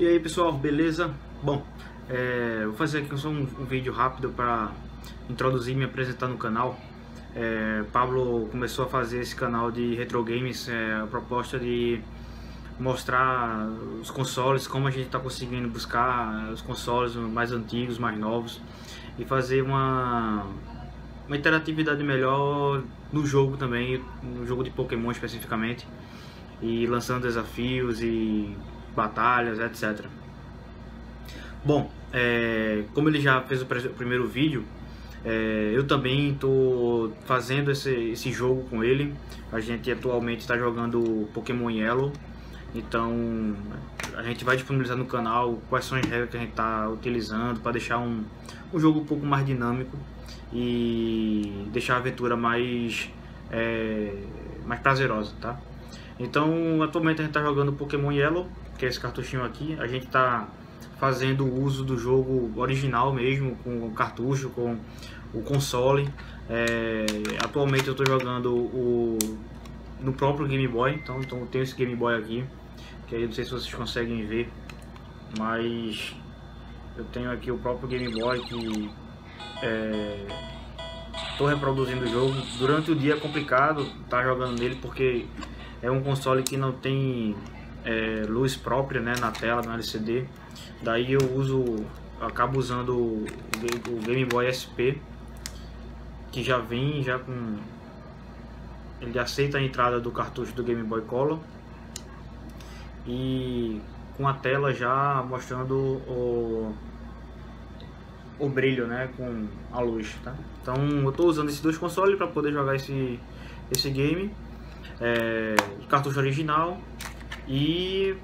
E aí pessoal, beleza? Bom, é, vou fazer aqui só um, um vídeo rápido para introduzir e me apresentar no canal. É, Pablo começou a fazer esse canal de retro games, é, a proposta de mostrar os consoles, como a gente está conseguindo buscar os consoles mais antigos, mais novos e fazer uma, uma interatividade melhor no jogo também, no jogo de Pokémon especificamente e lançando desafios e batalhas, etc. Bom, é, como ele já fez o primeiro vídeo, é, eu também estou fazendo esse, esse jogo com ele. A gente atualmente está jogando Pokémon Yellow, então a gente vai disponibilizar no canal quais são as regras que a gente está utilizando para deixar um, um jogo um pouco mais dinâmico e deixar a aventura mais, é, mais prazerosa, tá? Então atualmente a gente está jogando Pokémon Yellow, que é esse cartuchinho aqui. A gente está fazendo uso do jogo original mesmo, com o cartucho, com o console. É, atualmente eu estou jogando o, no próprio Game Boy, então, então eu tenho esse Game Boy aqui, que aí não sei se vocês conseguem ver, mas eu tenho aqui o próprio Game Boy que estou é, reproduzindo o jogo. Durante o dia é complicado estar tá jogando nele porque é um console que não tem é, luz própria né, na tela, no LCD. Daí eu uso, acabo usando o, o Game Boy SP, que já vem já com... Ele aceita a entrada do cartucho do Game Boy Color. E com a tela já mostrando o, o brilho, né, com a luz, tá? Então eu estou usando esses dois consoles para poder jogar esse, esse game é, cartucho original. E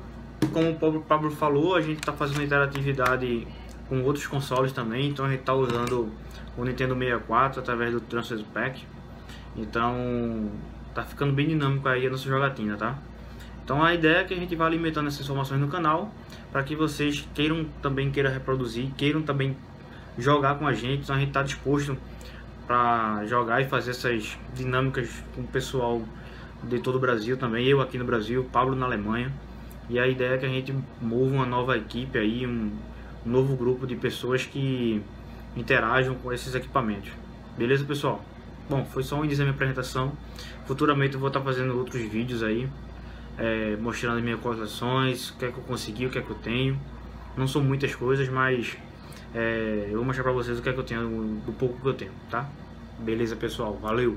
como o Pablo falou, a gente está fazendo interatividade com outros consoles também, então a gente está usando o Nintendo 64 através do Transfer Pack, então tá ficando bem dinâmico aí a nossa jogatina, tá? Então a ideia é que a gente vá alimentando essas informações no canal para que vocês queiram também queiram reproduzir, queiram também jogar com a gente, então a gente está disposto para jogar e fazer essas dinâmicas com o pessoal de todo o Brasil também, eu aqui no Brasil, Pablo na Alemanha. E a ideia é que a gente mova uma nova equipe aí, um, novo grupo de pessoas que interajam com esses equipamentos. Beleza, pessoal? Bom, foi só um início da minha apresentação. Futuramente eu vou estar fazendo outros vídeos aí, é, mostrando as minhas coleções, o que é que eu consegui, o que é que eu tenho. Não são muitas coisas, mas é, eu vou mostrar pra vocês o que é que eu tenho, do pouco que eu tenho, tá? Beleza, pessoal? Valeu!